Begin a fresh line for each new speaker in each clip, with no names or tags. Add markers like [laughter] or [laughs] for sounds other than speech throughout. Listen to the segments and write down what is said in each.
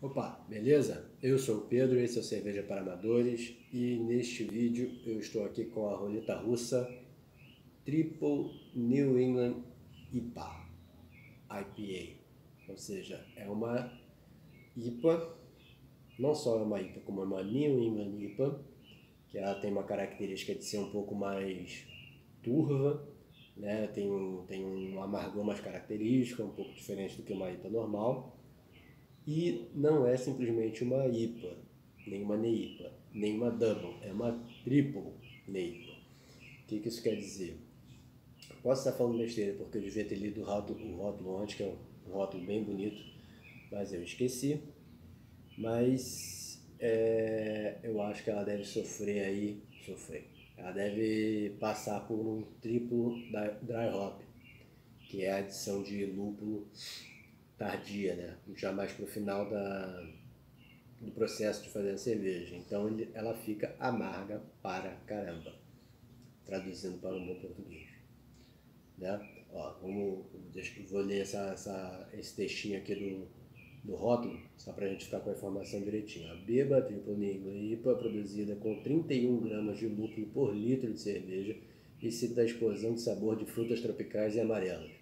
Opa, beleza? Eu sou o Pedro, esse é o Cerveja para Amadores e neste vídeo eu estou aqui com a roleta russa Triple New England IPA, IPA, ou seja, é uma IPA, não só é uma IPA, como é uma New England IPA, que ela tem uma característica de ser um pouco mais turva, né? tem, um, tem um amargor mais característico, um pouco diferente do que uma IPA normal e não é simplesmente uma IPA, nem uma NEIPA, nem uma Double, é uma Triple NEIPA. O que, que isso quer dizer? Posso estar falando besteira, porque eu devia ter lido o rótulo, o rótulo antes, que é um rótulo bem bonito, mas eu esqueci. Mas é, eu acho que ela deve sofrer aí, sofrer. Ela deve passar por um triplo dry hop, que é a adição de lúpulo tardia, né? Já mais para o final da, do processo de fazer a cerveja. Então ele, ela fica amarga para caramba, traduzindo para o bom português. Né? Ó, vamos, vou ler essa, essa, esse textinho aqui do, do rótulo, só para a gente ficar com a informação direitinho. A Beba Triple Negra IPA produzida com 31 gramas de lúpulo por litro de cerveja e se da explosão de sabor de frutas tropicais e amarelas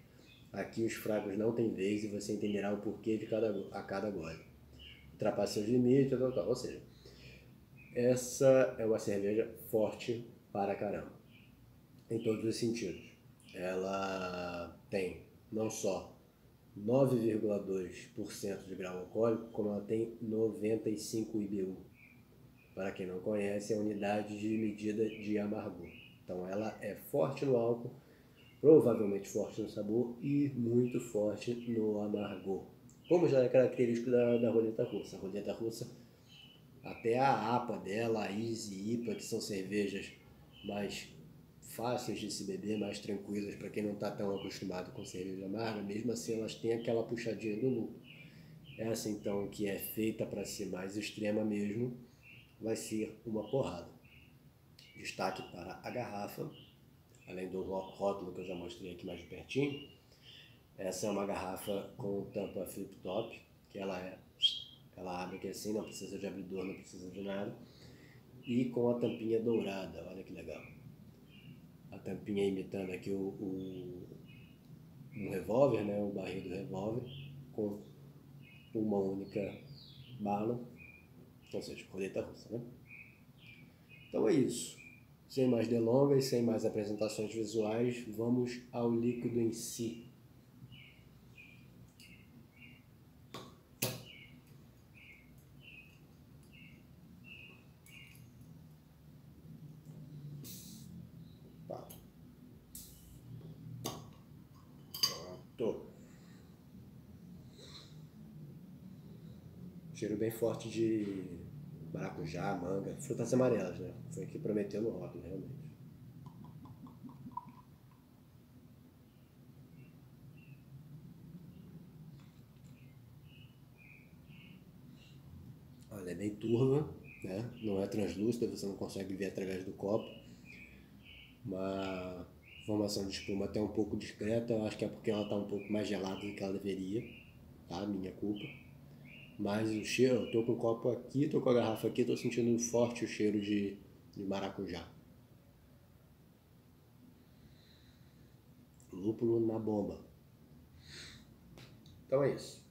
Aqui os fracos não têm vez e você entenderá o porquê de cada, a cada gole. Ultrapasse seus limites, tal, tal. Ou seja, essa é uma cerveja forte para caramba. Em todos os sentidos. Ela tem não só 9,2% de grau alcoólico, como ela tem 95 IBU. Para quem não conhece, é a unidade de medida de amargor. Então ela é forte no álcool provavelmente forte no sabor e muito forte no amargor. Como já é característico da, da roleta russa. A roleta russa, até a APA dela, a Easy IPA, que são cervejas mais fáceis de se beber, mais tranquilas para quem não está tão acostumado com cerveja amarga, mesmo assim elas têm aquela puxadinha do lúpulo. Essa então que é feita para ser mais extrema mesmo, vai ser uma porrada. Destaque para a garrafa, além do rótulo que eu já mostrei aqui mais de pertinho. Essa é uma garrafa com tampa flip top, que ela é, ela abre aqui assim, não precisa de abridor, não precisa de nada. E com a tampinha dourada, olha que legal. A tampinha imitando aqui o, o um revólver, né, o barril do revólver, com uma única bala, ou seja, colheita russa, né? Então é isso. Sem mais delongas, sem mais apresentações visuais, vamos ao líquido em si. Cheiro bem forte de maracujá, manga, frutas amarelas, né? Foi o que prometeu no rótulo, realmente. Olha, é bem turva, né? Não é translúcida, você não consegue ver através do copo. Uma formação de espuma até um pouco discreta, eu acho que é porque ela está um pouco mais gelada do que ela deveria, tá? Minha culpa. Mas o cheiro, eu tô com o copo aqui, tô com a garrafa aqui, tô sentindo forte o cheiro de, de maracujá. Lúpulo na bomba. Então é isso.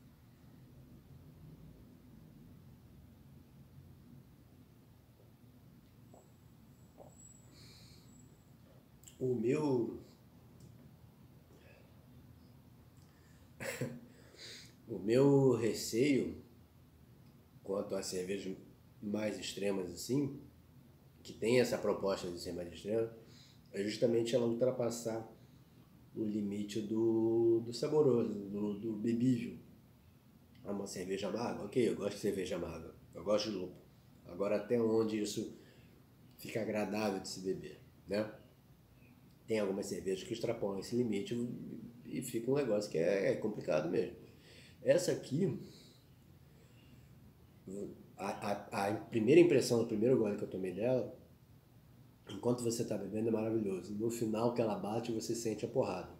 O meu. [laughs] o meu receio quanto às cervejas mais extremas assim, que tem essa proposta de ser mais extrema, é justamente ela ultrapassar o limite do, do saboroso, do, do bebível. É uma cerveja amarga? Ok, eu gosto de cerveja amarga, eu gosto de lúpulo. Agora, até onde isso fica agradável de se beber, né? Tem algumas cervejas que extrapolam esse limite e fica um negócio que é, é complicado mesmo. Essa aqui, a, a, a primeira impressão, o primeiro gole que eu tomei dela, enquanto você está bebendo é maravilhoso. No final que ela bate, você sente a porrada.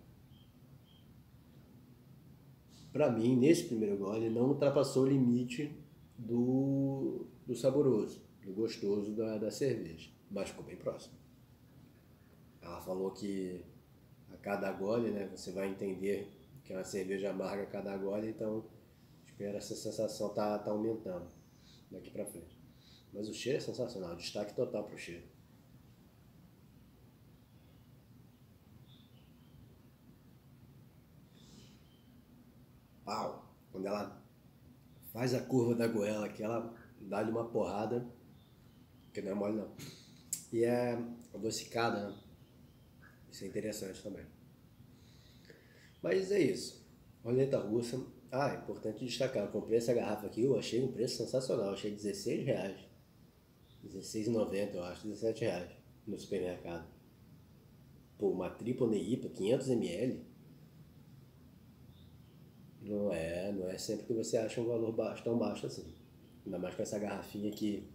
Para mim, nesse primeiro gole, não ultrapassou o limite do, do saboroso, do gostoso da, da cerveja, mas ficou bem próximo. Ela falou que a cada gole, né, você vai entender que é uma cerveja amarga a cada gole, então espero essa sensação tá, tá aumentando daqui para frente. Mas o cheiro é sensacional, destaque total pro cheiro. Pau! Quando ela faz a curva da goela, que ela dá-lhe uma porrada, que não é mole não. E é adocicada, né? Isso é interessante também. Mas é isso. Roleta russa. Ah, é importante destacar, eu comprei essa garrafa aqui, eu achei um preço sensacional, eu achei 16 reais. 16,90 eu acho, 17 reais no supermercado. Pô, uma tripla IPA, 500 ml. Não é, não é sempre que você acha um valor baixo, tão baixo assim. Ainda mais com essa garrafinha que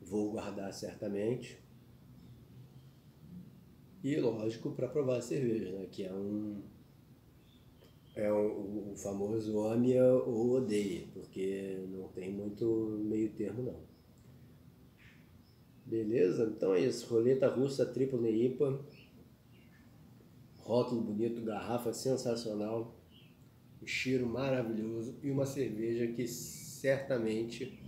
vou guardar certamente. E lógico, para provar a cerveja, né? Que é um. É o, o famoso ame ou odeia, porque não tem muito meio termo não. Beleza? Então é isso. Roleta russa triplo neipa. Rótulo bonito, garrafa sensacional. Um cheiro maravilhoso e uma cerveja que certamente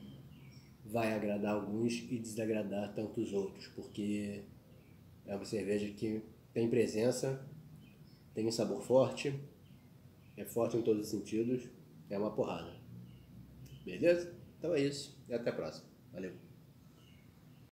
vai agradar alguns e desagradar tantos outros, porque é uma cerveja que tem presença, tem um sabor forte, é forte em todos os sentidos, é uma porrada. Beleza? Então é isso e até a próxima. Valeu!